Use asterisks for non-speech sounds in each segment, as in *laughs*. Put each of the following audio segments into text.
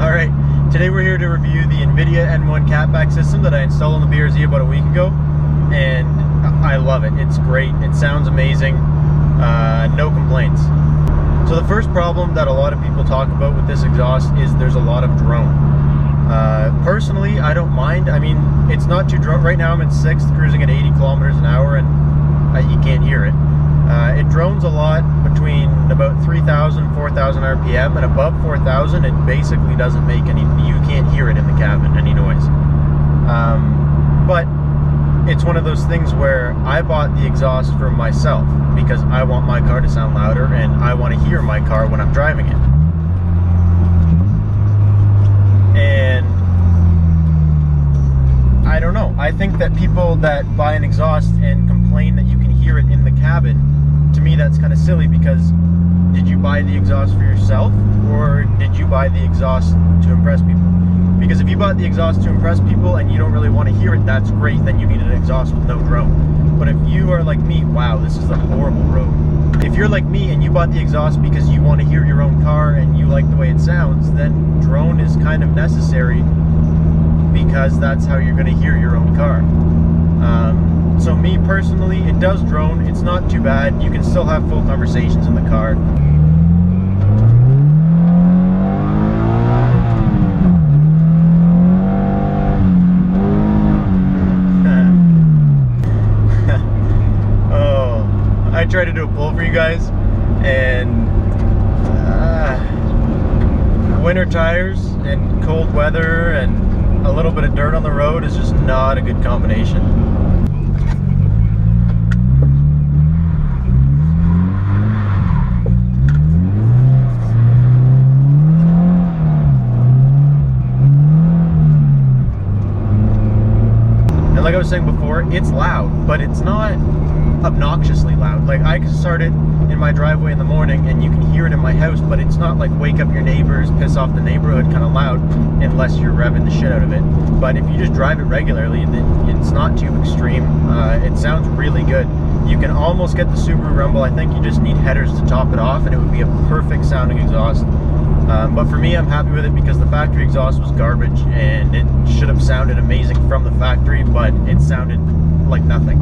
All right, today we're here to review the Invidia N1 catback system that I installed on the BRZ about a week ago, and I love it. It's great. It sounds amazing. Uh, no complaints. So the first problem that a lot of people talk about with this exhaust is there's a lot of drone. Uh, personally, I don't mind. I mean, it's not too drone. Right now I'm in sixth, cruising at 80 kilometers an hour, and uh, you can't hear it. Uh, it drones a lot between about 3,000, 4,000 RPM, and above 4,000, it basically doesn't make any, you can't hear it in the cabin, any noise. Um, but it's one of those things where I bought the exhaust for myself because I want my car to sound louder and I want to hear my car when I'm driving it. And I don't know. I think that people that buy an exhaust and complain that you can hear it in the cabin to me that's kind of silly because did you buy the exhaust for yourself or did you buy the exhaust to impress people? Because if you bought the exhaust to impress people and you don't really want to hear it, that's great, then you need an exhaust with no drone. But if you are like me, wow, this is a horrible road. If you're like me and you bought the exhaust because you want to hear your own car and you like the way it sounds, then drone is kind of necessary because that's how you're going to hear your own car. Um, so me personally, it does drone. It's not too bad. You can still have full conversations in the car. *laughs* oh, I tried to do a pull for you guys, and uh, winter tires and cold weather and a little bit of dirt on the road is just not a good combination. Like I was saying before, it's loud, but it's not obnoxiously loud. Like I can start it in my driveway in the morning and you can hear it in my house, but it's not like wake up your neighbors, piss off the neighborhood kind of loud unless you're revving the shit out of it. But if you just drive it regularly, then it's not too extreme. Uh, it sounds really good. You can almost get the Subaru Rumble. I think you just need headers to top it off and it would be a perfect sounding exhaust. Um, but for me, I'm happy with it because the factory exhaust was garbage and it should have sounded amazing from the factory, but it sounded like nothing.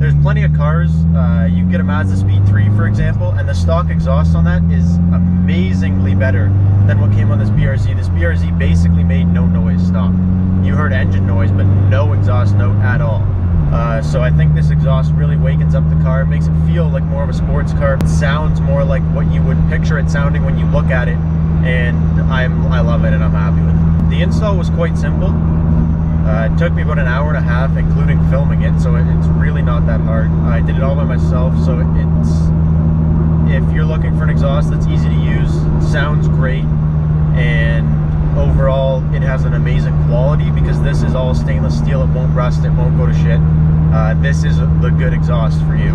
There's plenty of cars. Uh, you get a Mazda Speed 3, for example, and the stock exhaust on that is amazingly better than what came on this BRZ. This BRZ basically made no noise stock. You heard engine noise, but no exhaust note at all. Uh, so I think this exhaust really wakens up the car. Makes it feel like more of a sports car. It sounds more like what you would picture it sounding when you look at it and I'm I love it and I'm happy with it. The install was quite simple. Uh, it took me about an hour and a half, including filming it, so it's really not that hard. I did it all by myself, so it's if you're looking for an exhaust that's easy to use, sounds great, and overall it has an amazing quality because this is all stainless steel. It won't rust. It won't go to shit. Uh, this is the good exhaust for you.